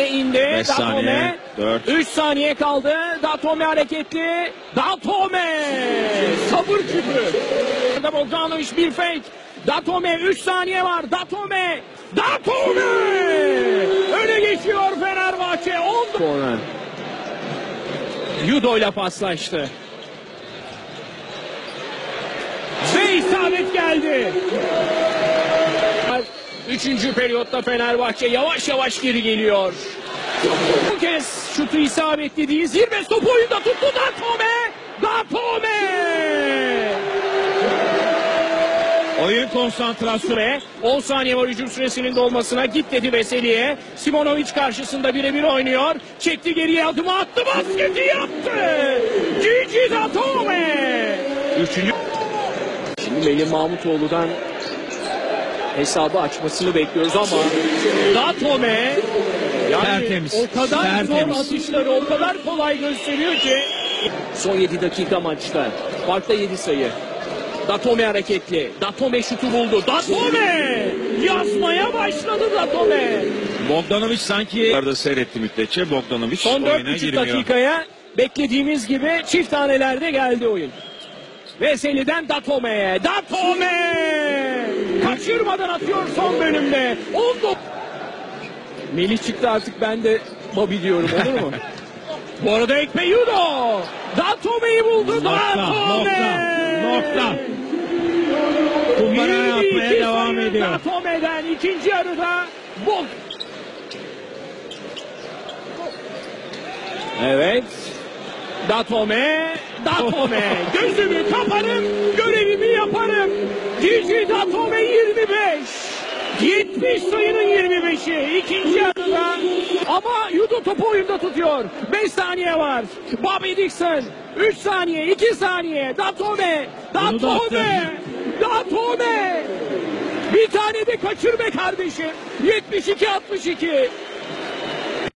indi. Beş saniye, Datome. dört. 3 saniye kaldı. Datome hareketli. Datome. Sabır küpü. Bogdanovic bir fake. Datome 3 saniye var. Datome. Datome. Öne geçiyor Fenerbahçe. 10 Korner. Yudo ile paslaştı. Ve isabet geldi. Üçüncü periyotta Fenerbahçe yavaş yavaş geri geliyor. Bu kez şutu isabetli değil. Zirve topu oyunda tuttu Datome. Datome. Oyun konsantrasyonu ve 10 saniye var hücum süresinin dolmasına git dedi Veseli'ye. Simonovic karşısında birebir oynuyor. Çekti geriye adımı attı basketi yaptı. Gigi Datome. Üçüncü. Şimdi Melih Mahmutoğlu'dan hesabı açmasını bekliyoruz ama Datome yani Tertemiz, o kadar tertemiz. zor atışları o kadar kolay gösteriyor ki. Son 7 dakika maçta. Farkta 7 sayı. Datome hareketli. Datome şutu buldu. Datome! Yazmaya başladı Datome. Bogdanovic sanki arada seyretti müddetçe. Bogdanovic son oyuna 4,5 girmiyor. dakikaya beklediğimiz gibi çift tanelerde geldi oyun. Veseli'den Datome'ye. Datome kaçırmadan atıyor son bölümde. 19 Melih çıktı artık ben de Bobby diyorum olur mu? Bu arada Ekpe Yudo. Datome'yi buldu Datome nokta. Kumbara 22 yapmaya devam ediyor. Datome'den ikinci yarıda. Bog Evet. Datome Datome. Gözümü kaparım görevimi yaparım. Gigi Datome 25 70 sayının 25'i ikinci yarıda. Ama Yudo topu oyunda tutuyor. 5 saniye var. Bobby Dixon. 3 saniye 2 saniye. Datome. Datome Datome. Bir tane de kaçır be kardeşim 72-62